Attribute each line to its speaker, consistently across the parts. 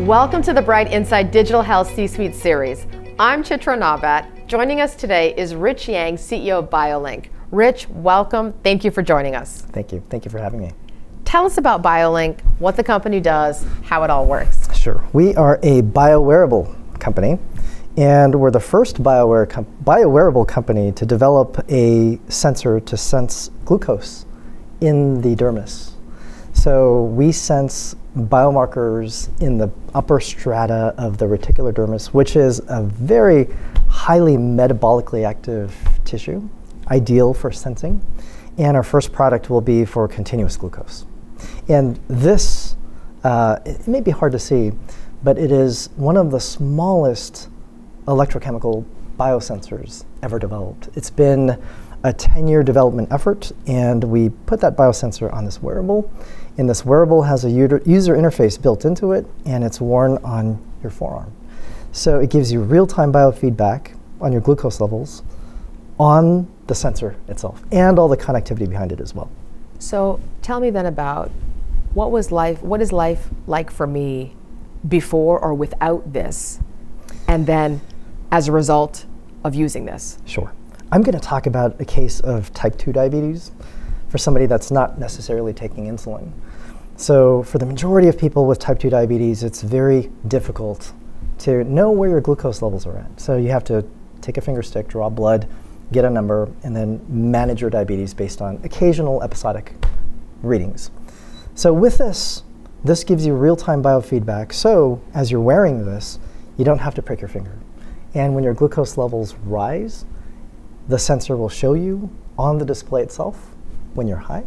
Speaker 1: Welcome to the BrightInsight Digital Health C-Suite series. I'm Chitra Nawbatt. Joining us today is Rich Yang, CEO of Biolinq. Rich, welcome. Thank you for joining us.
Speaker 2: Thank you. Thank you for having me.
Speaker 1: Tell us about Biolinq, what the company does, how it all works.
Speaker 2: Sure. We are a biowearable company, and we're the first biowear com- biowearable company to develop a sensor to sense glucose in the dermis. So we sense biomarkers in the upper strata of the reticular dermis, which is a very highly metabolically active tissue, ideal for sensing. And our first product will be for continuous glucose. And this, uh, it may be hard to see, but it is one of the smallest electrochemical biosensors ever developed. It's been a 10 year development effort, and we put that biosensor on this wearable. And this wearable has a user interface built into it, and it's worn on your forearm. So it gives you real time biofeedback on your glucose levels on the sensor itself and all the connectivity behind it as well.
Speaker 1: So tell me then about what was life what is life like for me before or without this and then as a result of using this?
Speaker 2: Sure. I'm going to talk about a case of type 2 diabetes for somebody that's not necessarily taking insulin. So, for the majority of people with type 2 diabetes, it's very difficult to know where your glucose levels are at. So, you have to take a finger stick, draw blood, get a number, and then manage your diabetes based on occasional episodic readings. So, with this, this gives you real time biofeedback. So, as you're wearing this, you don't have to prick your finger. And when your glucose levels rise, the sensor will show you on the display itself when you're high.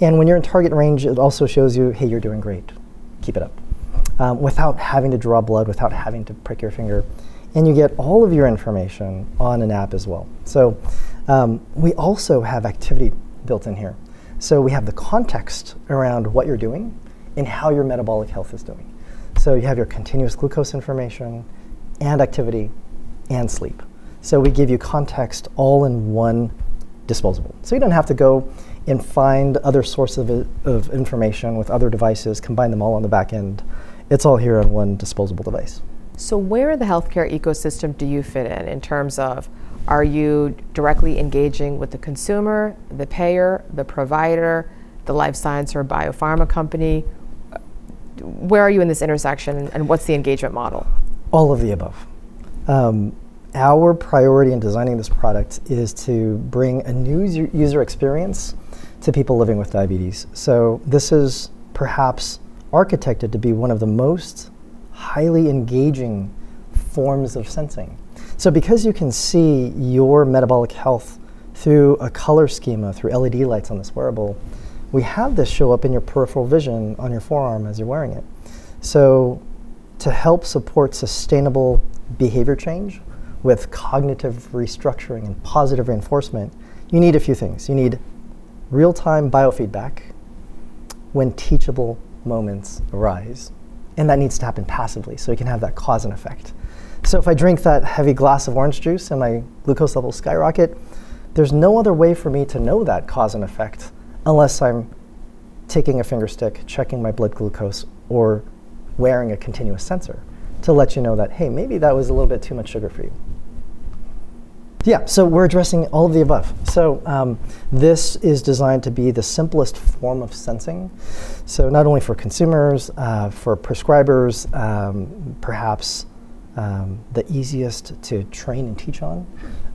Speaker 2: And when you're in target range, it also shows you, hey, you're doing great. Keep it up. Um, without having to draw blood, without having to prick your finger. And you get all of your information on an app as well. So um, we also have activity built in here. So we have the context around what you're doing and how your metabolic health is doing. So you have your continuous glucose information and activity and sleep. So we give you context all in one disposable. So you don't have to go and find other sources of, of information with other devices, combine them all on the back end. It's all here on one disposable device.
Speaker 1: So where in the healthcare ecosystem do you fit in in terms of are you directly engaging with the consumer, the payer, the provider, the life science or biopharma company? Where are you in this intersection and what's the engagement model?
Speaker 2: All of the above. Um, our priority in designing this product is to bring a new user experience to people living with diabetes. So this is perhaps architected to be one of the most highly engaging forms of sensing. So because you can see your metabolic health through a color schema, through LED lights on this wearable, we have this show up in your peripheral vision on your forearm as you're wearing it. So to help support sustainable behavior change, with cognitive restructuring and positive reinforcement, you need a few things. You need real time biofeedback when teachable moments arise. And that needs to happen passively so you can have that cause and effect. So if I drink that heavy glass of orange juice and my glucose levels skyrocket, there's no other way for me to know that cause and effect unless I'm taking a finger stick, checking my blood glucose, or wearing a continuous sensor to let you know that, hey, maybe that was a little bit too much sugar for you. Yeah, so we're addressing all of the above. So um, this is designed to be the simplest form of sensing. So not only for consumers, uh, for prescribers, um, perhaps um, the easiest to train and teach on.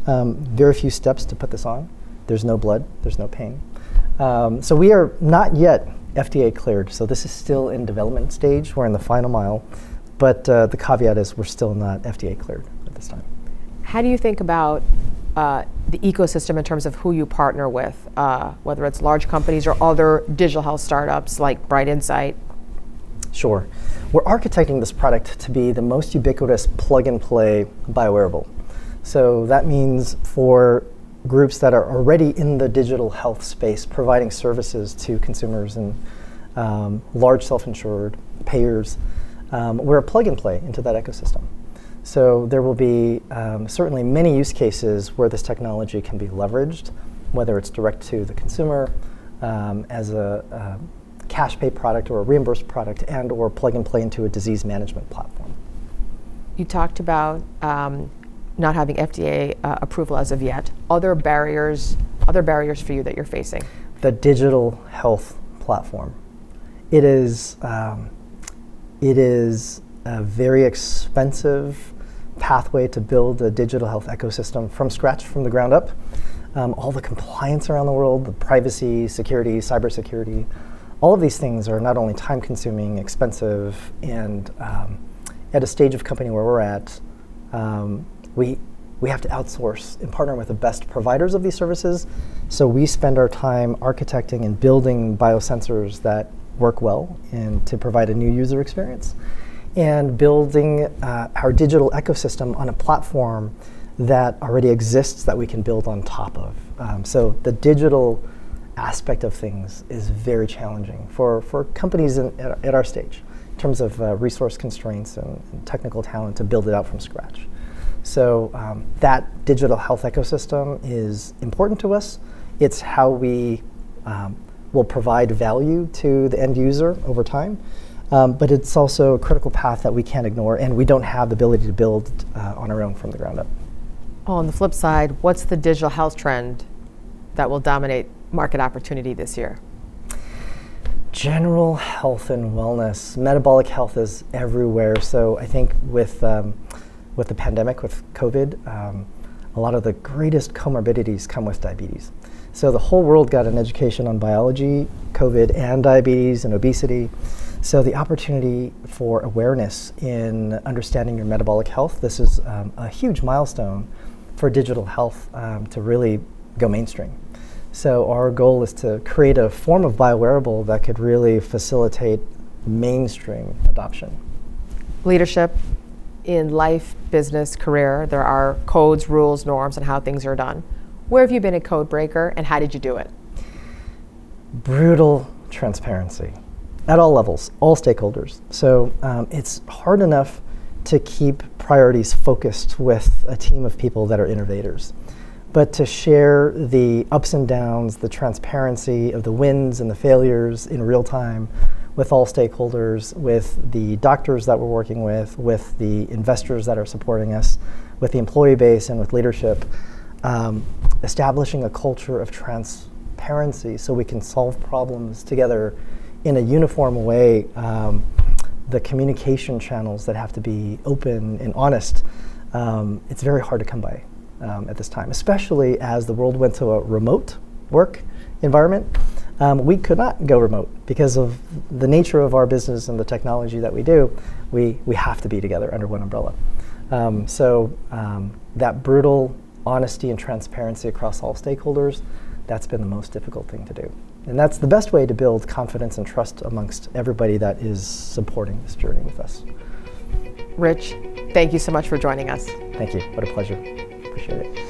Speaker 2: Um, very few steps to put this on. There's no blood, there's no pain. Um, so we are not yet FDA cleared, so this is still in development stage. We're in the final mile, but uh, the caveat is we're still not FDA cleared at this time.
Speaker 1: How do you think about uh, the ecosystem in terms of who you partner with, uh, whether it's large companies or other digital health startups like Bright Insight?
Speaker 2: Sure. We're architecting this product to be the most ubiquitous plug and play biowearable. So that means for groups that are already in the digital health space, providing services to consumers and um, large self insured payers, um, we're a plug and play into that ecosystem. So there will be um, certainly many use cases where this technology can be leveraged, whether it's direct to the consumer um, as a uh, cash pay product or a reimbursed product and or plug and play into a disease management platform.
Speaker 1: You talked about um, not having FDA uh, approval as of yet. Other barriers, other barriers for you that you're facing?
Speaker 2: The digital health platform. It is, um, it is a very expensive pathway to build a digital health ecosystem from scratch, from the ground up. Um, all the compliance around the world, the privacy, security, cybersecurity, all of these things are not only time consuming, expensive, and um, at a stage of company where we're at, um, we, we have to outsource and partner with the best providers of these services. So we spend our time architecting and building biosensors that work well and to provide a new user experience and building uh, our digital ecosystem on a platform that already exists that we can build on top of. Um, so the digital aspect of things is very challenging for, for companies in, at, at, our stage in terms of uh, resource constraints and, and, technical talent to build it out from scratch. So um, that digital health ecosystem is important to us. It's how we um, will provide value to the end user over time. Um, but it's also a critical path that we can't ignore, and we don't have the ability to build uh, on our own from the ground up.
Speaker 1: Oh, on the flip side, what's the digital health trend that will dominate market opportunity this year?
Speaker 2: General health and wellness. Metabolic health is everywhere. So I think with um, with the pandemic, with COVID, um, a lot of the greatest comorbidities come with diabetes. So the whole world got an education on biology, COVID, and diabetes and obesity. So the opportunity for awareness in understanding your metabolic health, this is um, a huge milestone for digital health um, to really go mainstream. So our goal is to create a form of biowearable that could really facilitate mainstream adoption.
Speaker 1: Leadership in life, business, career, there are codes, rules, norms, and how things are done. Where have you been a code breaker and how did you do it?
Speaker 2: Brutal transparency at all levels, all stakeholders. So um, it's hard enough to keep priorities focused with a team of people that are innovators. But to share the ups and downs, the transparency of the wins and the failures in real time with all stakeholders, with the doctors that we're working with, with the investors that are supporting us, with the employee base, and with leadership, um, establishing a culture of transparency so we can solve problems together in a uniform way um, the communication channels that have to be open and honest, um, it's very hard to come by um, at this time, especially as the world went to a remote work environment. Um, we could not go remote because of the nature of our business and the technology that we do. We, we have to be together under one umbrella. Um, so that brutal honesty and transparency across all stakeholders, that's been the most difficult thing to do. And that's the best way to build confidence and trust amongst everybody that is supporting this journey with us.
Speaker 1: Rich, thank you so much for joining us.
Speaker 2: Thank you. What a pleasure. Appreciate it.